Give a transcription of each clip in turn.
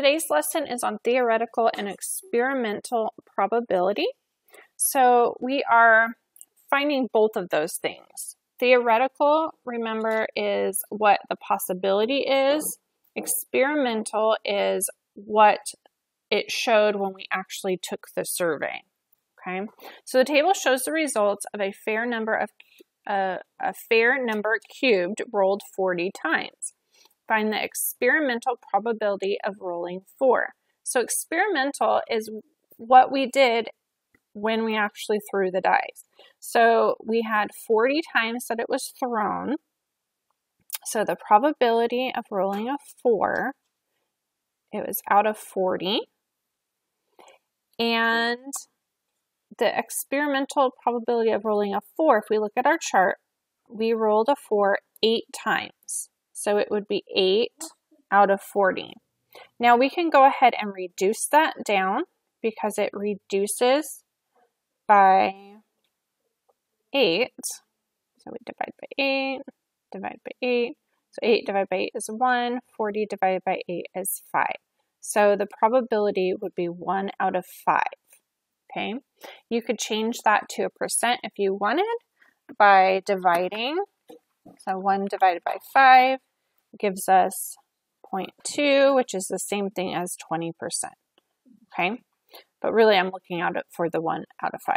Today's lesson is on theoretical and experimental probability. So we are finding both of those things. Theoretical, remember, is what the possibility is. Experimental is what it showed when we actually took the survey. Okay, so the table shows the results of a fair number of uh, a fair number cubed rolled 40 times. Find the experimental probability of rolling 4. So experimental is what we did when we actually threw the dice. So we had 40 times that it was thrown. So the probability of rolling a 4, it was out of 40. And the experimental probability of rolling a 4, if we look at our chart, we rolled a 4 eight times. So it would be 8 out of 40. Now we can go ahead and reduce that down because it reduces by 8. So we divide by 8, divide by 8. So 8 divided by 8 is 1, 40 divided by 8 is 5. So the probability would be 1 out of 5. Okay, you could change that to a percent if you wanted by dividing. So 1 divided by 5 gives us 0.2, which is the same thing as 20%. Okay, but really I'm looking at it for the 1 out of 5.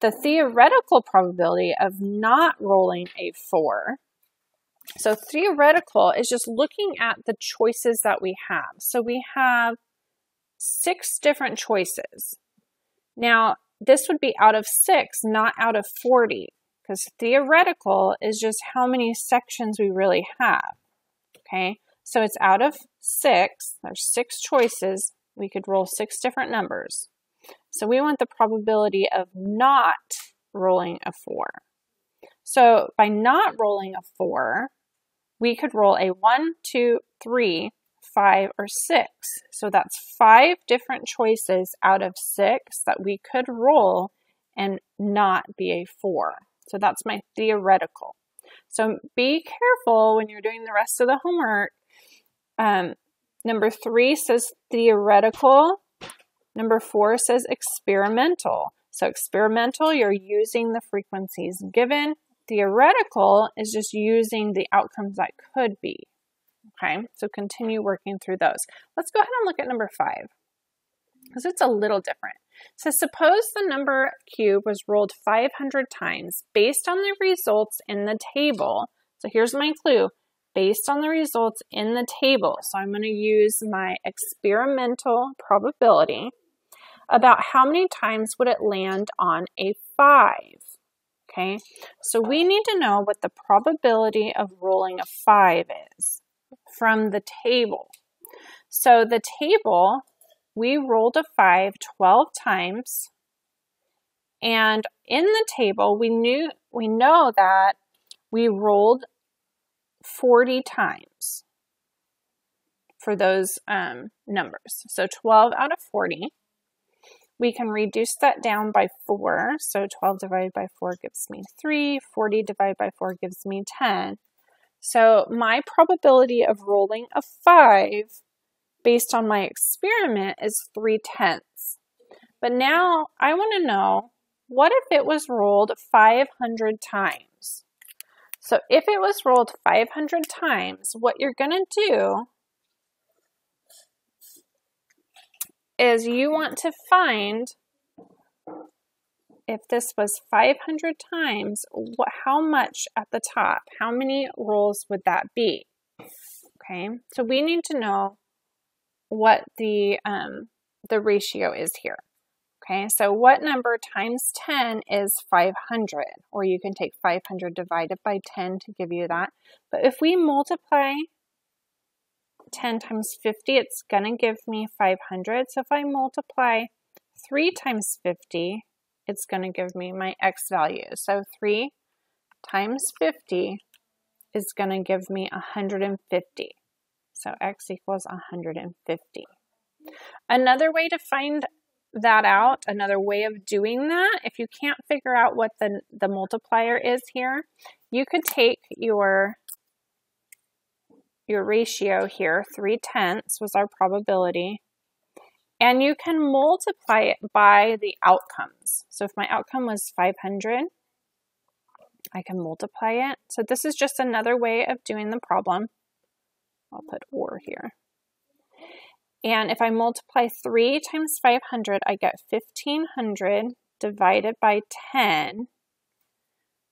The theoretical probability of not rolling a 4 so theoretical is just looking at the choices that we have. So we have six different choices. Now, this would be out of six, not out of 40, because theoretical is just how many sections we really have. Okay, so it's out of six, there's six choices. We could roll six different numbers. So we want the probability of not rolling a four. So by not rolling a four, we could roll a one, two, three, five, or six. So that's five different choices out of six that we could roll and not be a four. So that's my theoretical. So be careful when you're doing the rest of the homework. Um, number three says theoretical. Number four says experimental. So experimental, you're using the frequencies given. Theoretical is just using the outcomes that could be. Okay, so continue working through those. Let's go ahead and look at number five because it's a little different. So suppose the number cube was rolled 500 times based on the results in the table. So here's my clue. Based on the results in the table. So I'm going to use my experimental probability about how many times would it land on a 5. Okay, so we need to know what the probability of rolling a 5 is from the table. So the table, we rolled a 5 12 times. And in the table, we knew we know that we rolled 40 times for those um, numbers. So 12 out of 40. We can reduce that down by 4. So 12 divided by 4 gives me 3. 40 divided by 4 gives me 10. So my probability of rolling a 5 based on my experiment is 3 tenths. But now I want to know, what if it was rolled 500 times? So if it was rolled 500 times, what you're going to do is you want to find if this was 500 times, what, how much at the top? How many rolls would that be? Okay, so we need to know what the, um, the ratio is here. Okay, so what number times 10 is 500? Or you can take 500 divided by 10 to give you that. But if we multiply 10 times 50, it's going to give me 500. So if I multiply 3 times 50, it's going to give me my x value. So 3 times 50 is going to give me 150. So x equals 150. Another way to find that out, another way of doing that, if you can't figure out what the, the multiplier is here, you could take your your ratio here, 3 tenths was our probability. And you can multiply it by the outcomes. So if my outcome was 500, I can multiply it. So this is just another way of doing the problem. I'll put or here. And if I multiply 3 times 500, I get 1500 divided by 10,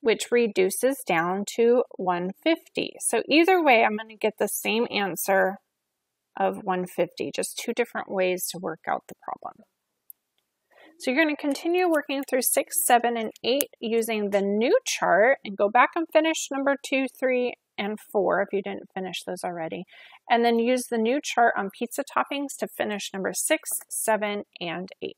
which reduces down to 150. So either way, I'm going to get the same answer of 150, just two different ways to work out the problem. So you're going to continue working through 6, 7, and 8 using the new chart and go back and finish number 2, 3, and 4 if you didn't finish those already. And then use the new chart on pizza toppings to finish number 6, 7, and 8.